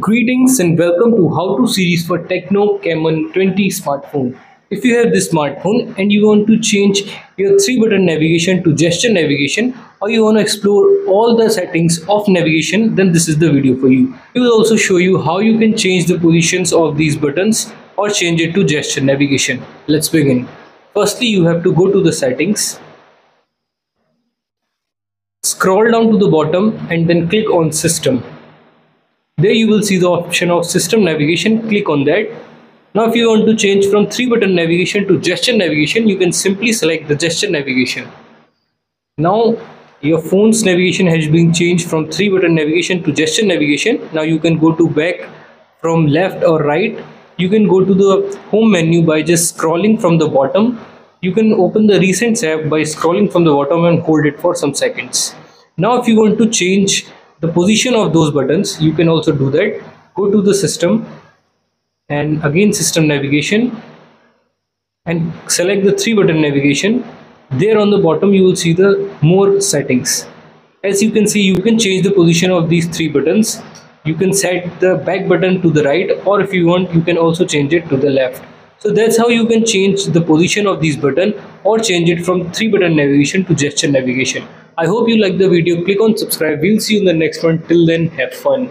Greetings and welcome to How To series for Tecno Camon 20 smartphone. If you have this smartphone and you want to change your 3 button navigation to gesture navigation or you want to explore all the settings of navigation then this is the video for you. We will also show you how you can change the positions of these buttons or change it to gesture navigation. Let's begin. Firstly you have to go to the settings scroll down to the bottom and then click on system there you will see the option of system navigation. Click on that. Now if you want to change from 3 button navigation to gesture navigation you can simply select the gesture navigation. Now your phone's navigation has been changed from 3 button navigation to gesture navigation. Now you can go to back from left or right. You can go to the home menu by just scrolling from the bottom. You can open the recent app by scrolling from the bottom and hold it for some seconds. Now if you want to change the position of those buttons you can also do that. Go to the system and again system navigation and select the three button navigation. There on the bottom you will see the more settings. As you can see you can change the position of these three buttons. You can set the back button to the right or if you want you can also change it to the left so that's how you can change the position of these button or change it from three button navigation to gesture navigation I hope you like the video. Click on subscribe. We'll see you in the next one. Till then, have fun.